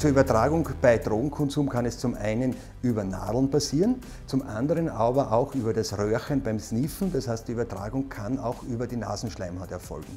Zur Übertragung bei Drogenkonsum kann es zum einen über Nadeln passieren, zum anderen aber auch über das Röhrchen beim Sniffen. Das heißt, die Übertragung kann auch über die Nasenschleimhaut erfolgen.